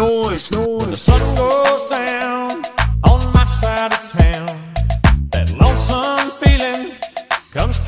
noise, noise. When the sun goes down on my side of town, that lonesome feeling comes